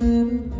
Mm-hmm.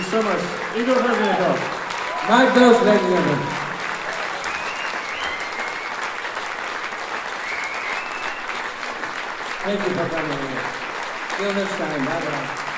you so much. Igor Presnyakov. Mike Dawes, ladies and gentlemen. Thank you for coming here. Till next time. Bye bye.